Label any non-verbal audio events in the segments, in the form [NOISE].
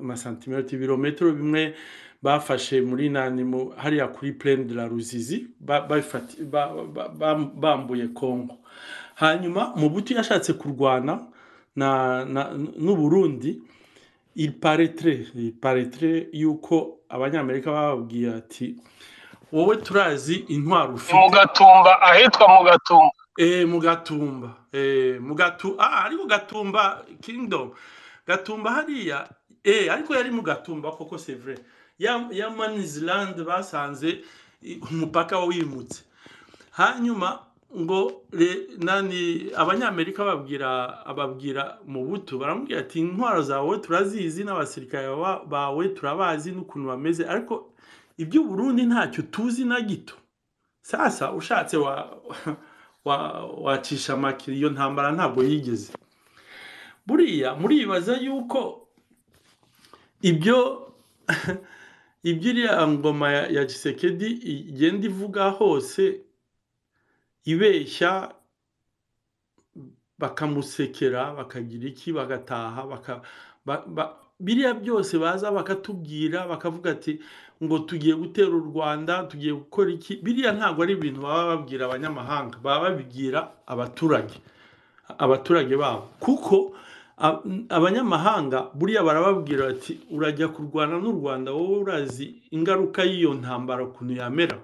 amasantimetero ibirometero bimwe bafashe muri nani mu hariya kuri plaine de la ruzizi bambuye kongo hanyuma mu buti yashatse kurwana na, na, n'u Burundi il paraîtrait il paraîtrait yuko abanyamerika bababwiye ati wowe turazi intwaro ufite. Mu gatumba ahitwa mu gatumba Eh, mu gatumba eh, mu gatu ah ariko gatumba kingdom. Gatumba hariya eh ariko yari mu gatumba koko vrai. Ya Manizland basanze umupaka wimutse. Hanyuma ngo nani abanyamerika babwira ababwira mu buto baramubwira ati intwaro zawe turazizi n'abasirikare ba- bawe turabazi n'ukuntu bameze ariko iby'u Burundi ntacyo tuzi na gito. Sasa ushatse wa wa- wacisha makiri iyo ntambara ntabwo yigeze. Buriya muribaza yuko ibyo [LAUGHS] ibyo iriya ngoma ya, Tshisekedi igenda ivuga hose ibeshya bakamusekera bakagira iki bagataha biriya byose baza bakatubwira bakavuga ati ngo tugiye gutera u Rwanda tugiye gukora iki? Biriya ntabwo ari ibintu baba babwira abanyamahanga baba babibwira abaturage abaturage babo. Kuko abanyamahanga buriya barababwira bati urajya kurwana n'u Rwanda wowe urazi ingaruka y'iyo ntambara ukuntu yamera.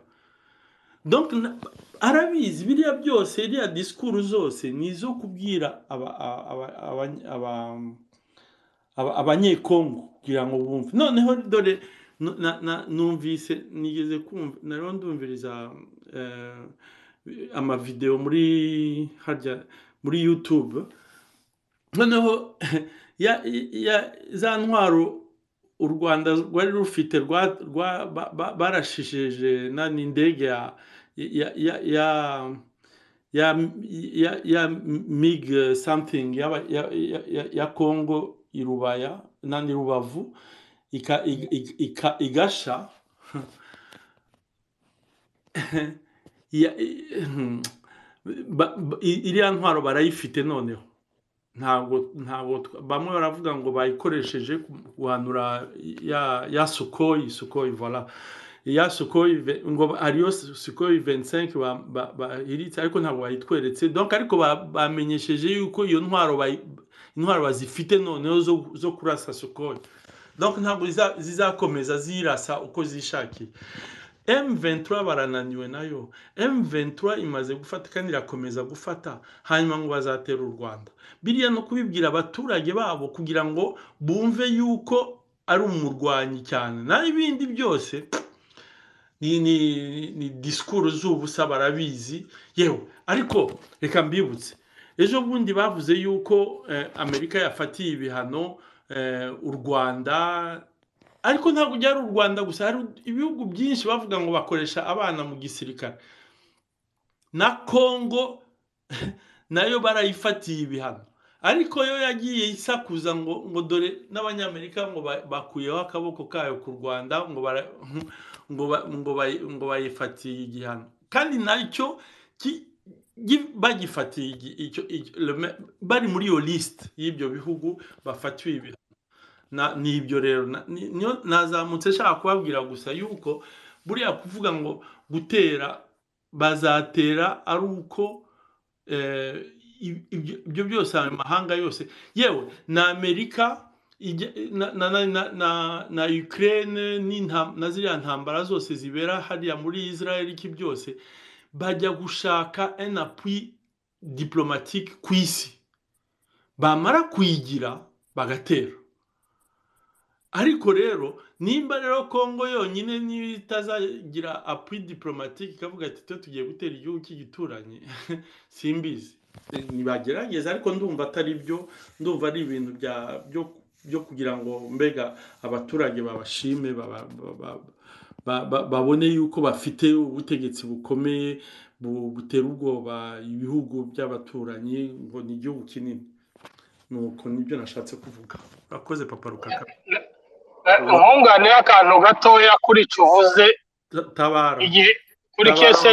Arabizi biriya byose iriya disikuru zose ni izo kubwira aba- aba- aba- aba- aba- aba- abanyekongo kugira ngo bumve. Noneho dore numvise nigeze kumva nariho ndumviriza eh, amavideo muri harya muri youtube. Noneho [LAUGHS] ya, za ntwaro u rwanda rwari rufite barashishije nani indege ya ya ya ya ya, mig something ya, congo irubaya nani rubavu igasha. Iriya ntwaro barayifite noneho. Ntabwo ntabwo bamwe baravuga ngo bayikoresheje guhanura ya sukoyi sukoyi vola ya sukoyi ngo hariyo sukoyi 25 ba- ba- bahiritse ariko ntabwo bayitweretse. Donc ariko ba- bamenyesheje yuko iyo ntwaro intwaro bazifite noneho zo, kurasa sukoyi donc ntabwo ziza- zizakomeza zirasa uko zishakiye. M23 barananiwe na yo. M23 imaze gufata kandi irakomeza gufata. Hanyuma ngo bazatera u Rwanda. Biriya no kubibwira abaturage babo kugira ngo bumve yuko ari umurwanyi cyane. Naho ibindi byose ni ni ni disikuru z'ubusa barabizi. Yewe ariko reka mbibutse. Ejo bundi bavuze yuko eh, amerika yafatiye ibihano eh, u rwanda ariko ntabwo byari u rwanda gusa hari ibihugu byinshi bavuga ngo bakoresha abana mu gisirikare. Na kongo [LAUGHS] na yo barayifatiye ibihano ariko yo yagiye isakuza ngo ngo dore n'abanyamerika ngo ba- bakuyeho akaboko kayo ku rwanda ngo [LAUGHS] bayifatiye igihano kandi na cyo bagifatiye bari muri iyo lisite y'ibyo bihugu bafatiwe ibihano na ni ibyo rero nazamutse nshaka kubabwira gusa yuko buriya kuvuga ngo gutera bazatera ari uko eh, ib- ibyo byose ayo mahanga yose. Yewe na amerika na, ukraine na ziriya ntambara zose zibera hariya muri israel iki byose bajya gushaka un appui diplomatique ku isi. Bamara kuyigira bagatera. Ariko rero nimba rero kongo yonyine niba itazagira appui diplomatique ikavuga ati twe tugiye gutera igihugu cy'igituranyi [LAUGHS] simbizi. Ntibagerageza ariko ndumva atari byo ndumva ari ibintu bya byo byo kugira ngo mbega abaturage babashime baba- baba- ba- ba- babone yuko bafite ubutegetsi bukomeye bu- butera ubwoba ibihugu by'abaturanyi ngo ni igihugu kinini. Nuko ni byo nashatse kuvuga. Urakoze papa rukaka. Nkunganire akantu gatoya kuri icyo uvuze igihe kuri kese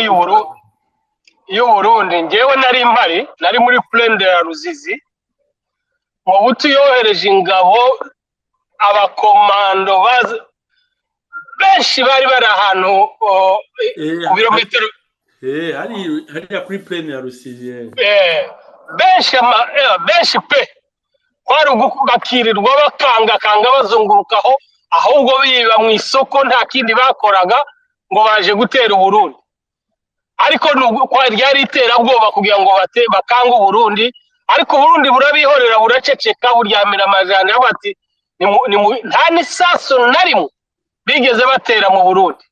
y'uburundi. Ngewe nari mpari nari muri purende ya ruzizi mu buto yohereje ingabo abakomando benshi bari bari ahantu Eh, ku birometero. eh, hari hariya kuri plane ya rusizi eh, benshi pe. Kwari bakirirwa bakangakanga bazungurukaho ahubwo biba mu isoko nta kindi bakoraga ngo baje gutera uburundi. Ariko ryari iterabwoba kugira ngo bakange uburundi. Ariko uburundi burabihorera buraceceka buryamira amajanja bati "Nimu- nimu- nta n'isasu na rimwe bigeze batera mu burundi.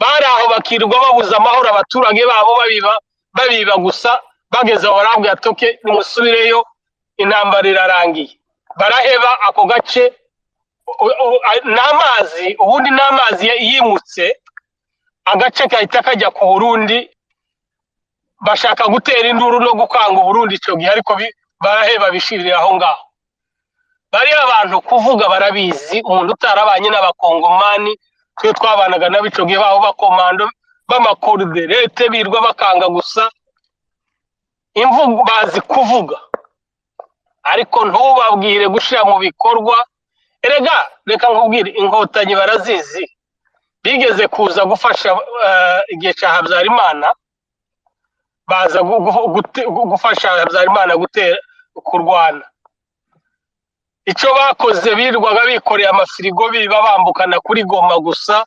Bari aho bakirirwa babuza amahoro abaturage babo babiba gusa bageze aho barabwira toke nimusubireyo intambara irarangiye. Baraheba ako gace n'amazi ubundi n'amazi yimutse agace kahita kajya ku burundi bashaka gutera induru no gukanga uburundi icyo gihe ariko baraheba bishirira aho ngaho. Bariya abantu kuvuga barabizi umuntu utarabanye n'abakongomani twe twabanaga icyo gihe babo bakomando b'amakoruderete birwa bakanga gusa imvugo bazi kuvuga. Ariko ntubabwire gushyira mu bikorwa. Erega reka nkubwire inkotanyi barazizi. Bigeze kuza gufasha eh, igihe cya habyarimana baza gufasha habyarimana gutera kurwana. Icyo bakoze birirwaga bikoreye amafirigo biba bambukana kuri goma gusa.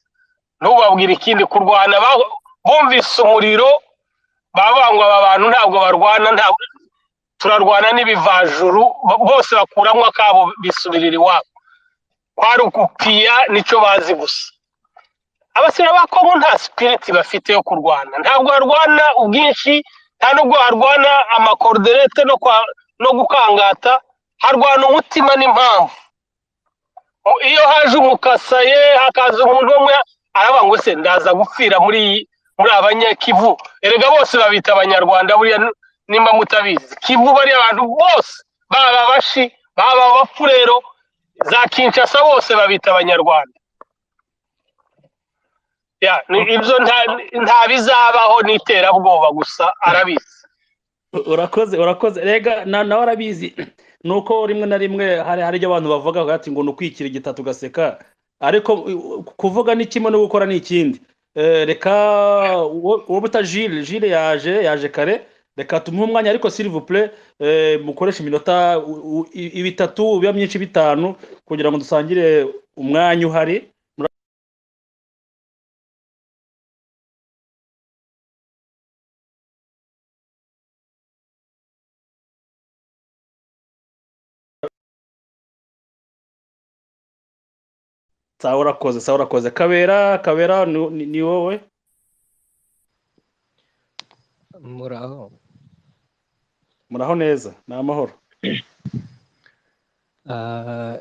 Ntubabwire ikindi kurwana bumvise umuriro ngo aba bantu ntabwo barwana turarwana n'ibivajuru bo- bose bakuramo akabo bisubirira iwabo. Kwari ukupiya ni cyo bazi gusa. Abasore ba kongo nta sipiriti bafite yo kurwana. Ntabwo barwana ubwinshi nta nubwo harwana amakoruderete no gukangata harwana umutima n'impamvu. Iyo haje umukasaye hakaza umuntu umwe aravuga ngo se ndaza gupfira muri muri abanyakivu. Erega bose babita abanyarwanda buriya nimba mutabizi kivu bariya abantu bose baba abashi baba abapfurero za kinshasa bose babita abanyarwanda. Ibyo nta- bizabaho n'iterabwoba gusa arabizi. Urakoze urakoze. Rega na- nawe arabizi. Ni uko rimwe na rimwe hari ibyo abantu bavuga ati ngo ni ukwikira igitatu ugaseka ariko kuvuga ni kimwe no gukora ni ikindi. Eh, reka bita jile jile yaje yaje kare. Reka tumuhe umwanya ariko silivupure mukoresha iminota u- u- i- ibitatu biba myinshi bitanu kugira ngo dusangire umwanya uhari. Sawa urakoze sawa urakoze. Kabera kabera ni wowe? Muraho. Muraho neza ni amahoro. [CLEARS THROAT] Ah,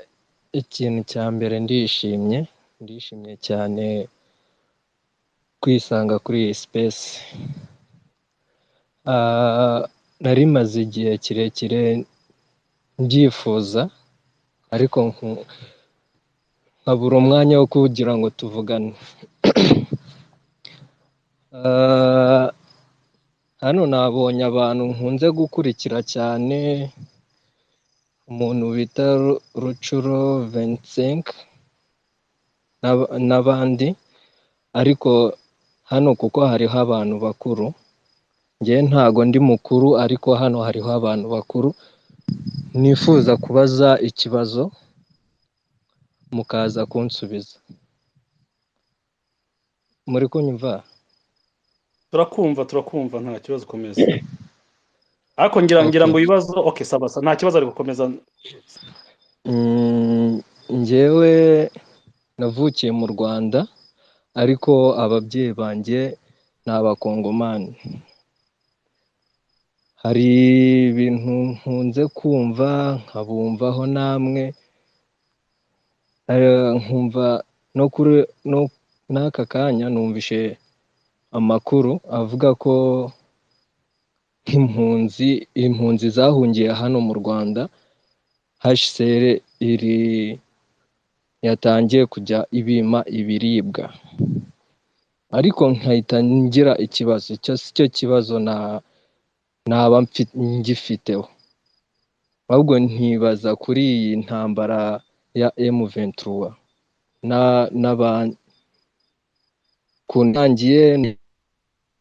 ikintu cya mbere ndishimye ndishimye cyane kwisanga kuri iyi sipesi nari maze igihe kirekire mbyifuza ariko nkabura umwanya wo kugira ngo tuvugane. [CLEARS THROAT] Ah, hano nabonye abantu nkunze gukurikira cyane umuntu bita Ru- rucuro n'ab- n'abandi ariko hano kuko hariho abantu bakuru njye ntago ndi mukuru ariko hano hariho abantu bakuru nifuza kubaza ikibazo mukaza kunsubiza. Muri kunyumva? Turakumva turakumva nta kibazo ukomeza. Ariko ngira ngira ngo ibibazo okay saba saba, nta kibazo ari gukomeza. Mm, njyewe navukiye mu rwanda ariko ababyeyi banjye ni abakongomani. Hari ibintu nkunze kumva nkabumvaho namwe eh, nkumva no kuri n'aka kanya numvishe amakuru avuga ko nk'impunzi impunzi zahungiye hano mu rwanda HCR iri yatangiye kujya ibima ibiribwa. Ariko nkahita ngira ikibazo icyo si cyo kibazo na naba ngifiteho. Ahubwo nkibaza kuri iyi ntambara ya M23 na n'aba ku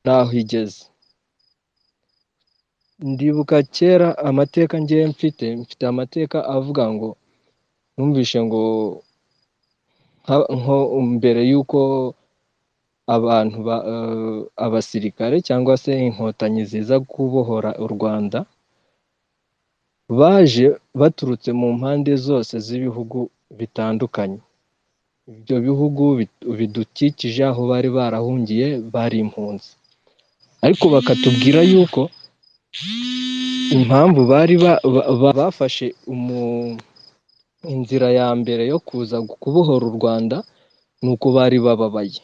n'aho igeze. Ndibuka kera amateka ngewe mfite mfite amateka avuga ngo numvishe ngo nko mbere y'uko abantu ba, eh, abasirikare cyangwa se inkotanyi ziza kubohora u Rwanda baje baturutse mu mpande zose z'ibihugu bitandukanye. Ibyo bihugu bidukikije aho bari barahungiye bari impunzi. Ariko bakatubwira yuko impamvu bari ba- ba- ba- bafashe inzira ya mbere yo kuza kubohora u Rwanda ni uko bari bababaye.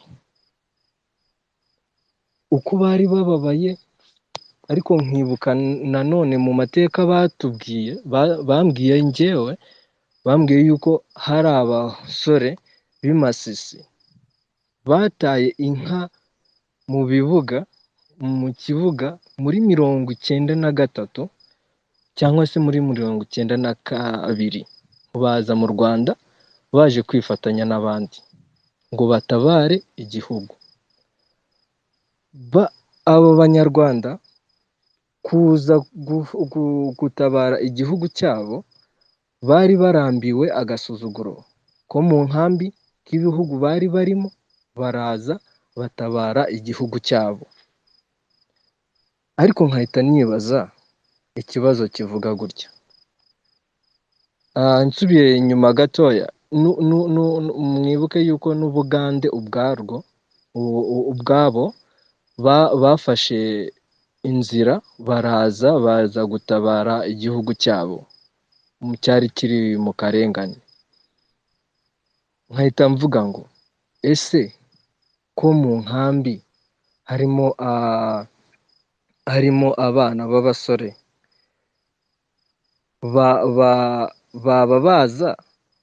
Uko bari bababaye ariko nkibuka nanone mu mateka batubwiye ba- bambwiye njyewe bambwiye yuko hari abasore b'i Masisi bataye inka mu bibuga mu kibuga muri mirongo icyenda na gatatu cyangwa se muri mirongo icyenda na kabiri baza mu Rwanda baje kwifatanya n'abandi ngo batabare igihugu. Abo banyarwanda kuza gu- gu- gutabara igihugu cyabo bari barambiwe agasuzuguro ko mu nkambi k'ibihugu bari barimo baraza batabara igihugu cyabo. Ariko nkahita nibaza ikibazo kivuga gutya. Ah, nsubiye inyuma gatoya. Mwibuke yuko n'ubugande ubwarwo ubwabo ba- bafashe inzira baraza baza gutabara igihugu cyabo cyari kiri mu karengane. Nkahita mvuga ngo ese ko mu nkambi harimo ah, harimo abana b'abasore. Ba- ba- baba baza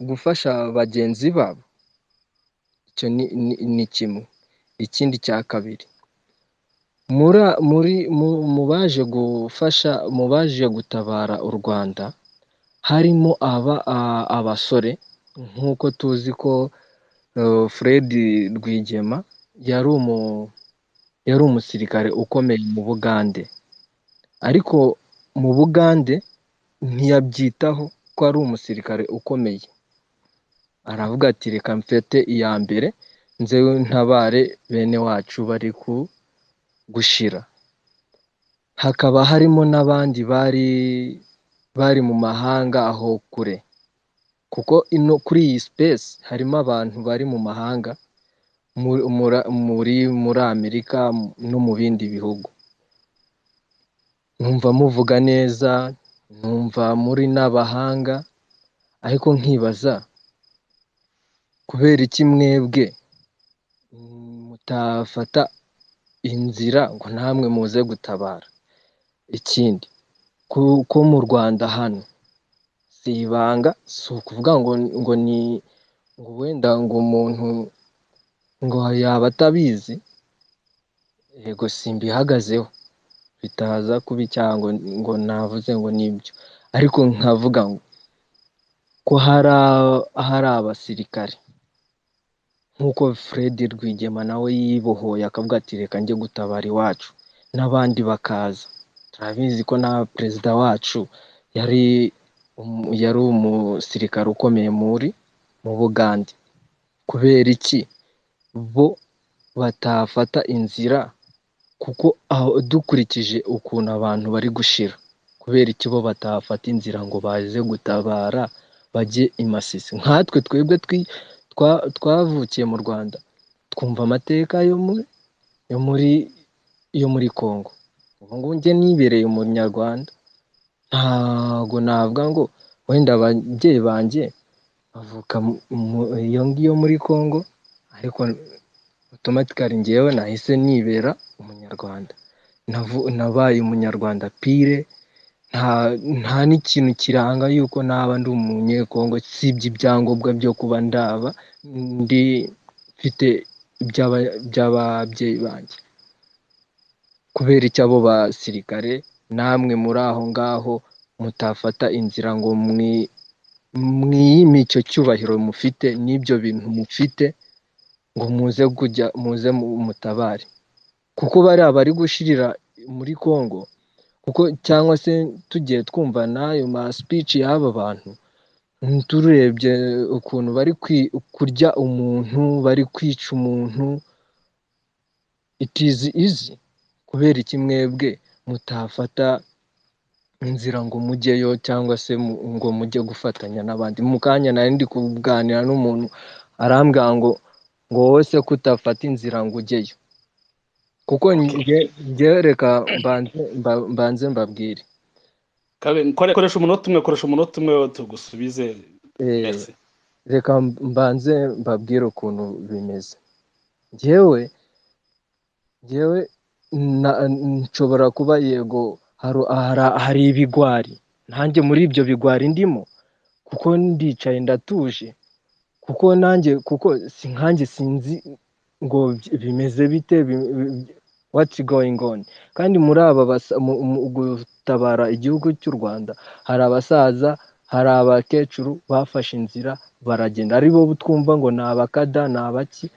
gufasha bagenzi babo. Icyo ni, kimwe. Ikindi cya kabiri. Mu, baje gufasha mu baje gutabara u Rwanda harimo abasore. Nk'uko tuzi ko uh, Fred Rwigema yari yari umusirikare ukomeye mu Bugande. Ariko mu Bugande ntiyabyitaho ko ari umusirikare ukomeye. Aravuga ati reka mfate iya mbere nze ntabare bene wacu bari ku gushira hakaba harimo n'abandi bari bari mu mahanga aho kure. Kuko ino kuri iyi space harimo abantu bari mu mahanga. Muri muri Amerika no mu bindi bihugu. Numva muvuga neza numva muri n'abahanga ariko nkibaza kubera iki mwebwe? Mutafata inzira ngo namwe muze gutabara. Ikindi ko mu Rwanda hano si ibanga si ukuvuga ngo ngo ni ngo wenda ngo umuntu ngo yaba atabizi yego simbihagazeho. Bitaza kuba icyaha ngo navuze ngo ni byo. Ariko nkavuga ko hari abasirikare. Nk'uko Fred Rwigema nawe yibohoye akavuga ati reka njye gutabara iwacu. N'abandi bakaza. Turabizi ko na perezida wacu yari umu- yari umusirikare ukomeye muri mu Bugande. Kubera iki? Bo batafata inzira kuko dukurikije ukuntu abantu bari gushira. Kubera iki? Bo batafata inzira ngo baze gutabara bajye i Masisi. Nkatwe twebwe twavukiye mu Rwanda twumva amateka yo muri yo muri Congo. Ubu ngubu njye nibereye umunyarwanda ntago navuga ngo wenda ababyeyi banjye bavuka iyo ngiyo muri Congo ariko automatically njyewe nahise nibera umunyarwanda. Nabaye umunyarwanda pire nta n'ikintu kiranga yuko naba ndi umunyekongo sibye ibyangombwa byo kuba ndaba ndi mfite iby'aba- by'ababyeyi banjye. Kubera icyo abo basirikare namwe muri aho ngaho mutafata inzira ngo mwi mwiyime icyo cyubahiro mufite n'ibyo bintu mufite ngo muze kujya muze mu- mutabare. Kuko bari gushirira muri Congo kuko cyangwa se tugiye twumva n'ayo ma speech y'aba bantu turebye ukuntu bari kurya umuntu bari kwica umuntu it is easy. Kubera iki mwebwe mutafata inzira ngo mujyeyo cyangwa se ngo mujye gufatanya n'abandi. Mu kanya nari ndi kuganira n'umuntu arambwira ngo ngo wowe se kutafata inzira ngo ujyeyo. Kuko reka mbanze mba- mbanze mbabwire. Koresha umunota umwe koresha umunota umwe tugusubize. Eh, reka mbanze mbabwire ukuntu bimeze. Njyewe na- nshobora kuba yego hari- ibigwari. Nanjye muri ibyo bigwari ndimo kuko ndicaye ndatuje. Kuko nanjye kuko nkanjye sinzi ngo bimeze bite bi- bi- what's going on? Kandi muri aba gutabara igihugu cy'u Rwanda hari abasaza hari abakecuru bafashe inzira baragenda. Ari bo twumva ngo ni abakada ni abaki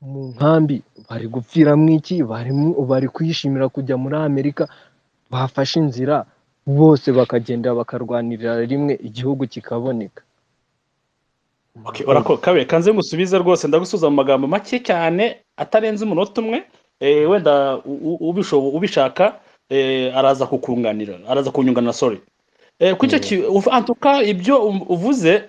mu nkambi bari gupfira mu iki bari kwishimira kujya muri Amerika bafashe inzira bose bakagenda bakarwanirira rimwe igihugu kikaboneka. Okay, urako kabe kanze ngusubize rwose ndagusubiza mu magambo make cyane atarenze umunota umwe. Eh, wenda ubishaka eh, araza kukunganira araza kunyunganira sorry. Eh, ki uv- en tout cas ibyo uvuze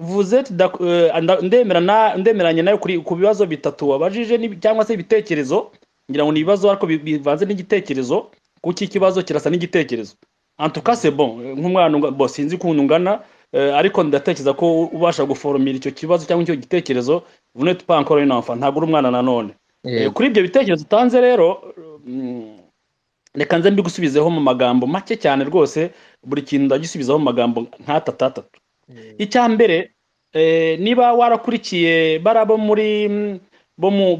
vuze tuda- anda- ndemera na- ndemeranya na yo ku bibazo bitatu wabajije cyangwa se ibitekerezo ngira ngo ni ibibazo ariko bi- bivanze n'igitekerezo kuko iki kibazo kirasa n'igitekerezo. Tout cas c'est bon nk'umwana sinzi ukuntu ungana ariko ndatekereza ko ubasha guforomira icyo kibazo cyangwa icyo gitekerezo encore un enfant ntabwo uri umwana nanone Eh, kuri ibyo bitekerezo utanze rero mm, reka nze mbigusubizeho mu magambo make cyane rwose buri kintu ndagisubizaho mu magambo nk'atatu atatu icya mbere eh, niba warakurikiye bara bo muri mm, bo mu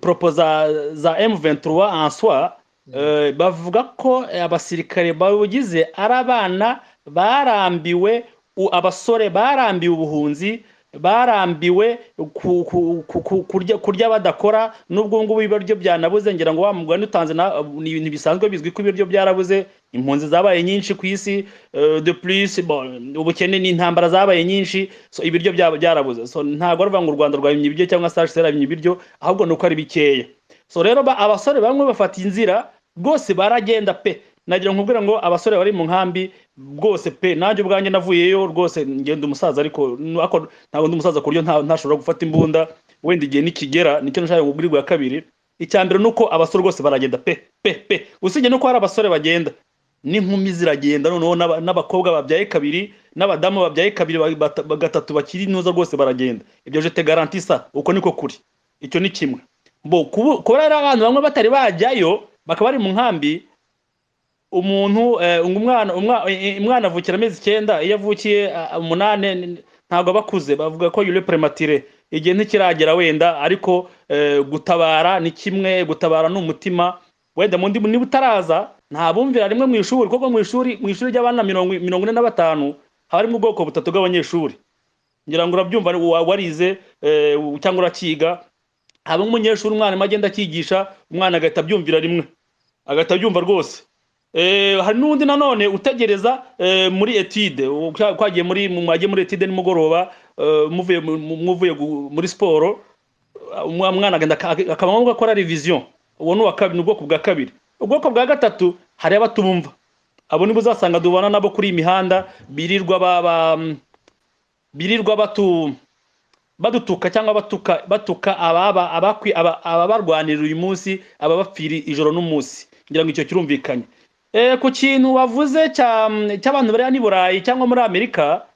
propo za, za M23 en soi eh, bavuga ko eh, abasirikare bawugize ari abana barambiwe abasore barambiwe ubuhunzi barambiwe ku, ku, ku, ku, kurya, badakora nubwo ngubu ibiryo byanabuze ngira ngo wa mugani utanze bisanzwe bizwi ko ibiryo byarabuze impunzi zabaye nyinshi ku isi euh, de plus ubukene n'intambara zabaye nyinshi ibiryo byarabuze. Ntabwo ari ukuvuga ngo u rwanda rwabimye ibiryo cyangwa se hcr yabimye ibiryo ahubwo ni uko ari bikeya. So rero ba- abasore bamwe bafata inzira rwose baragenda pe. Nagira nkubwira ngo abasore bari mu nkambi rwose pe nanjye ubwanjye navuyeyo rwose ngenda umusaza ariko ntabwo ndi umusaza ku buryo nta- ntashobora gufata imbunda. Wenda igihe nikigera ni cyo nashaka kubwirwa ya kabiri. Icya mbere ni uko abasore rwose baragenda pe pe pe. Usibye nuko hari abasore bagenda n'inkumi ziragenda. Noneho n'aba- n'abakobwa babyaye kabiri n'abadamu babyaye kabiri gatatu bakiri intuza rwose baragenda. Ibyo jete garantisa uko niko kuri. Icyo ni kimwe. Kuba rero abantu bamwe batari bajyayo bakaba bari mu nkambi umuntu eh, umwana umwa- eh, umwana avukira amezi icyenda iyo avukiye umunane n- ntabwo aba akuze. Bavuga ko yure prematire igihe ntikiragera wenda ariko eh, gutabara ni kimwe gutabara ni umutima. Wenda mu ndimi niba utaraza ntabumvira rimwe mu ishuri kuko mu ishuri mu ishuri ry'abana mirongo ine na batanu haba harimo ubwoko butatu bw'abanyeshuri. Ngira ngo urabyumva wa- warize eh, cyangwa urakiga. Haba umunyeshuri umwana agenda akigisha umwana agahita abyumvira rimwe. Agahita abyumva rwose. Eh, hari n'undi nanone utegereza eh, muri etide. Kwagiye muri mu- mwagiye muri etide nimugoroba eh, muvuye muri siporo umwa- umwana agenda aka- akaba ngombwa ko akora revision. Uwo ni ubwoko bwa kabiri. Ubwoko bwa gatatu hari abatumva. Abo nibo uzasanga dubana nabo kuri iyi mihanda birirwa birirwa badutuka cyangwa batuka batuka ababarwanirira uyu munsi ababapfira ijoro n'umunsi. Ngira ngo icyo kirumvikanye. Eh, ku kintu wavuze cya cy'abantu bari hano i burayi cyangwa muri amerika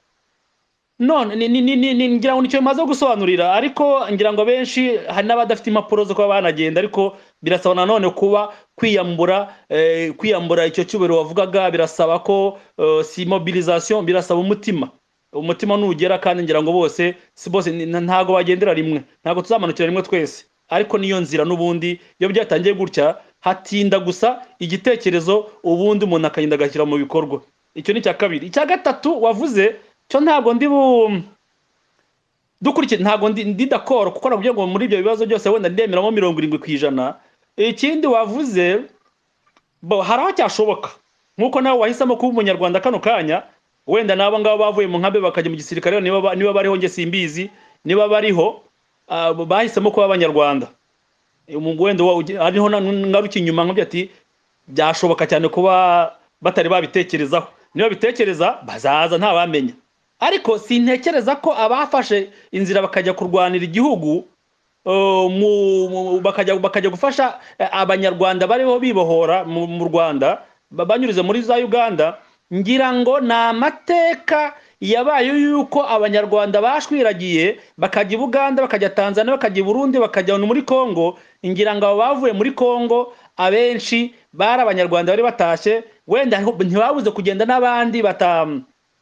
none ni, ni, ni, ni, ni, ngira ngo ni cyo bimaze gusobanurira. Ariko ngira ngo benshi hari n'abadafite impapuro zo kuba banagenda ariko birasaba nanone kuba kwiyambura eh, kwiyambura icyo cyubahiro wavugaga birasaba ko eh, si mobilisation birasaba umutima. Umutima nugera kandi ngira ngo bose si bose ni- ntago bagendera rimwe. Ntago tuzamanukira rimwe twese. Ariko niyo nzira n'ubundi iyo byatangiye gutya hatinda gusa igitekerezo ubundi umuntu akagenda agashyira mu bikorwa. Icyo ni icya kabiri. Icya gatatu wavuze cyo ntabwo ndi bu dukurikije ntabwo ndi dakoro kuko navuga ngo muri ibyo bibazo byose wenda ndemeramo mirongo irindwi ku ijana. Ikindi wavuze hari aho cyashoboka. Nk'uko nawe wahisemo kuba umunyarwanda kano kanya wenda n'abo ngabo bavuye mu nkambi bakajya mu gisirikare niba ba- niba bariho njye simbizi niba bariho ah, bahisemo kuba abanyarwanda. Wenda wa- ugi- hariho ngaruka inyuma nkabyo ati byashoboka cyane kuba batari babitekerezaho. Niba bitekereza bazaza ntawamenya ariko sintekereza ko abafashe inzira bakajya kurwanira igihugu mu- bakajya gufasha eh, abanyarwanda bariho bibohora mu rwanda ba- banyurize muri za uganda ngira ngo ni amateka yabaye yuko abanyarwanda bashwiragiye bakajya i buganda bakajya tanzania bakajya i burundi bakajya muri congo ngira ngo abo bavuye muri congo abenshi bari abanyarwanda bari batashye wenda ntibabuze kugenda n'abandi bata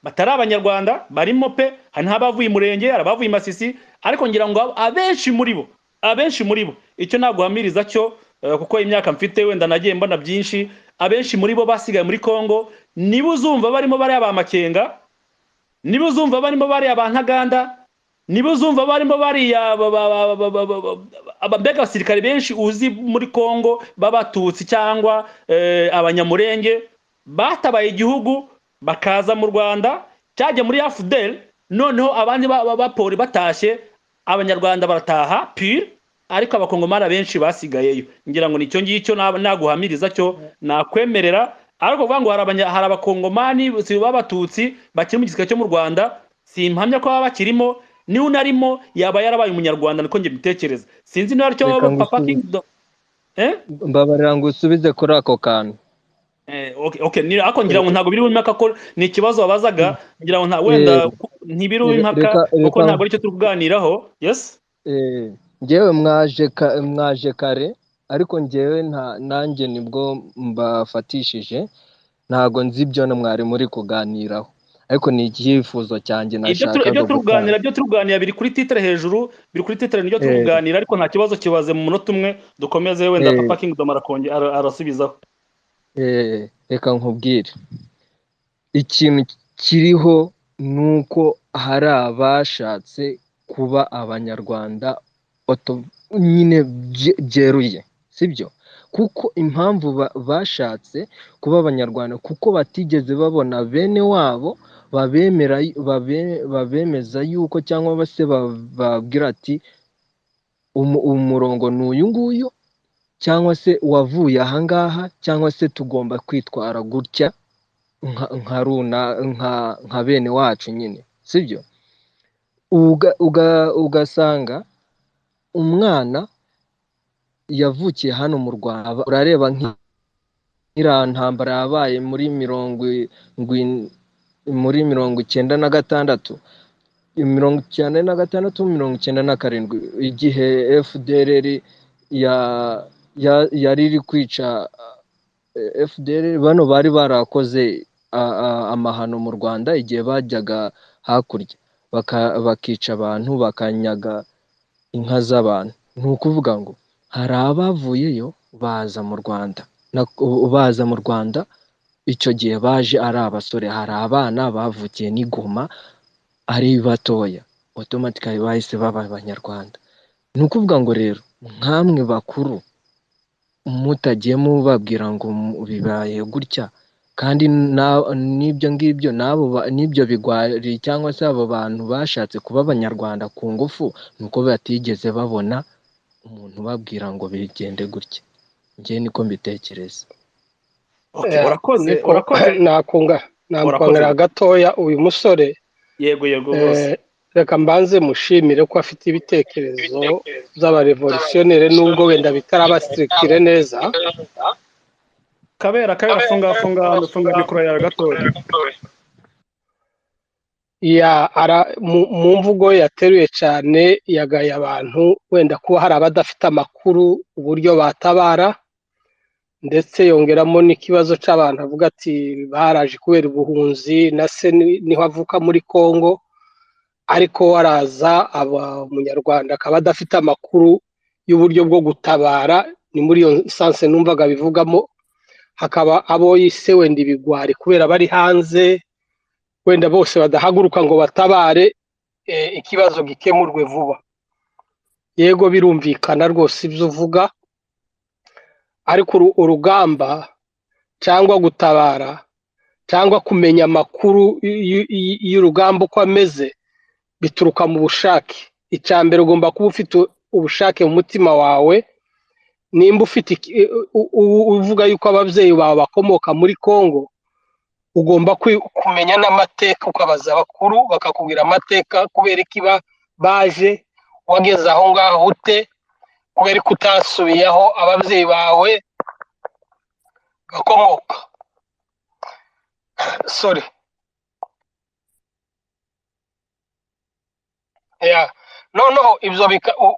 batari abanyarwanda barimo pe hari n'abavuye umurenge hari abavuye masisi ariko ngira ngo abenshi muri bo abenshi muri bo icyo naguhamiriza cyo eh, kuko imyaka mfite wenda nagiye mbona byinshi abenshi muri bo basigaye muri congo niba uzumva barimo bariya ba makenga niba uzumva barimo bariya ba ntaganda niba uzumva barimo bariya mbega abasirikare benshi uzi muri congo b'abatutsi cyangwa eh, abanyamurenge batabaye igihugu bakaza mu rwanda cyajya muri afudeli noneho abandi ba- ba- bapori batashye abanyarwanda barataha pire ariko abakongomani abenshi basigayeyo. Ngira ngo ni cyo ngicyo na- naguhamiriza cyo nakwemerera ariko kuvuga ngo hari abakongomani si b'abatutsi bakiri mu gisirikare cyo mu rwanda simpamya ko baba bakirimo niba unarimo yaba yarabaye umunyarwanda niko njye mbitekereza. Sinzi niba ari cyo papa kingdom. Eh? Mbabarira ngo usubize kuri ako kantu. Eh, okay, okay. Ni, ako ngira ngo ntabwo biri impaka ko ni ikibazo wabazaga ngira ngo wenda Eh, ntibiri impaka kuko ntabwo ari cyo turi kuganiraho. Yes? Eh, njyewe mwaje ka- mwaje kare. Ariko nta nanjye ni bwo mbafatishije ntago nzi ibyo na muri kuganiraho. Ariko ni icyifuzo cyanjye nashakaga ibyo turuganira ibyo turuganira biri kuri titre hejuru biri kuri titre ni byo Eh. turuganira ariko nta kibazo kibaze mu munota umwe dukomeze wenda Eh. papa kingdom arasubizaho. Eh, reka nkubwire. Ikintu kiriho ni uko hari abashatse kuba abanyarwanda nyine bye- byeruye sibyo? Kuko impamvu ba- bashatse kuba abanyarwanda kuko batigeze babona bene wabo babemera babe- babemeza yuko cyangwa se ba- babwira ati "Umu- umurongo ni uyu nguyu cyangwa se wavuye ahangaha cyangwa se tugomba kwitwara gutya nka nka bene wacu nyine. Sibyo? Uga- uga- ugasanga umwana yavukiye hano mu rwanda urareba nk'i- nk'iriya ntambara yabaye muri mirongo muri mirongo icyenda na gatandatu. Mirongo icyenda na gatandatu mirongo icyenda na karindwi. Igihe ya- yari iri kwica eh, FDL bano bari barakoze amahano mu Rwanda igihe bajyaga hakurya. Bakica abantu bakanyaga inka z'abantu. Ni ukuvuga ngo hari abavuyeyo baza mu Rwanda. Baza mu Rwanda icyo gihe baje ari abasore. Hari abana bavukiye n'i Goma ari batoya. Automatically bahise baba abanyarwanda. Ni ukuvuga ngo rero nkamwe bakuru mutagiye mubabwira ngo bibaye gutya kandi n'ibyo ngibyo n'abo n'ibyo bigwari cyangwa se abo bantu bashatse kuba abanyarwanda ku ngufu ni uko batigeze babona umuntu ubabwira ngo bigende gutya. Njye niko mbitekereza. Eh, urakoze niko urakoze. nakunga namukonera gatoya uyu musore. Yego yego eh, rwose reka mbanze mushimire ko afite ibitekerezo by'abarevolutionnere nubwo wenda bitaraba sitirikire neza. Kabera kabera funga funga funga mikoro yawe gatoya. Mu, mvugo yateruye cyane yagaye abantu wenda kuba hari abadafite amakuru uburyo batabara ndetse yongeramo n'ikibazo cy'abantu avuga ati baraje kubera ubuhunzi na se ni- ni ho avuka muri Congo ariko waraza aba umunyarwanda akaba adafite amakuru y'uburyo bwo gutabara ni muri iyo sanse numvaga bivugamo hakaba abo yise wenda ibigwari kubera bari hanze wenda bose badahaguruka ngo batabare eh, ikibazo gikemurwe vuba. Yego birumvikana rwose ibyo uvuga ariko uru- urugamba cyangwa gutabara cyangwa kumenya amakuru y'urugamba uko ameze bituruka mu bushake. Icya mbere ugomba kuba ufite ubushake mu mutima wawe nimba ufite uvuga yuko ababyeyi bawe bakomoka muri congo ugomba kumenya n'amateka ukabaza abakuru bakakubwira amateka kubera ko iba baje wageze aho ngaho ute kubera ko utasubiye aho ababyeyi bawe bakomoka yeah. noneho ibyo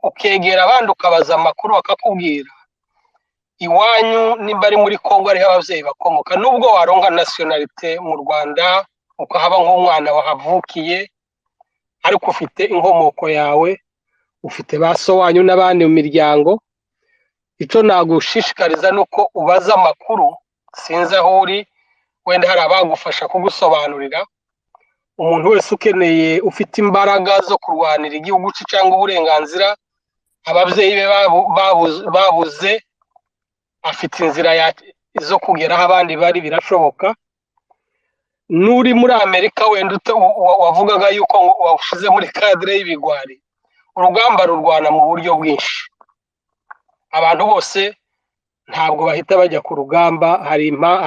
ukegera abandi ukabaza amakuru bakakubwira. Iwanyu nimba ari muri congo ariho ababyeyi bakomoka. Nubwo waronga nasiyonalite mu rwanda ukahaba nk'umwana wahavukiye ariko ufite inkomoko yawe ufite ba so wanyu n'abandi mu miryango icyo nagushishikariza ni uko ubaza amakuru sinzi aho uri wenda hari abagufasha kugusobanurira. Umuntu wese ukeneye ufite imbaraga zo kurwanira igihugu cye cyangwa uburenganzira ababyeyi be babu- babuze- babuze afite inzira zo kugera aho abandi bari birashoboka. N'uri muri amerika wenda wavugaga yuko wawushyize muri kadire y'ibigwari urugamba rurwana mu buryo bwinshi. Abantu bose ntabwo bahita bajya ku rugamba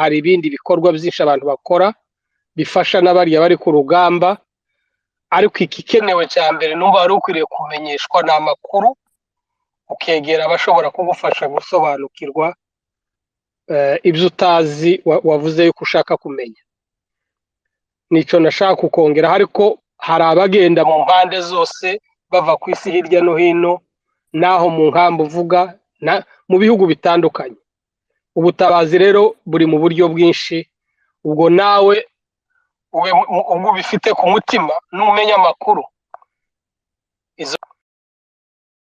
hari ibindi bikorwa byinshi abantu bakora bifasha n'abariya bari ku rugamba. Ariko igikenewe cya mbere numva wari ukwiriye kumenyeshwa ni amakuru ukegera abashobora kugufasha gusobanukirwa ibyo utazi wa- wavuze yuko ushaka kumenya. Nicyo nashaka kukongeraho ariko hari abagenda mu mpande zose bava ku isi hirya no hino n'aho mu nkambi uvuga mu bihugu bitandukanye. Ubutabazi rero buri mu buryo bwinshi. Ubwo nawe ubwo ubifite ku mutima numenya amakuru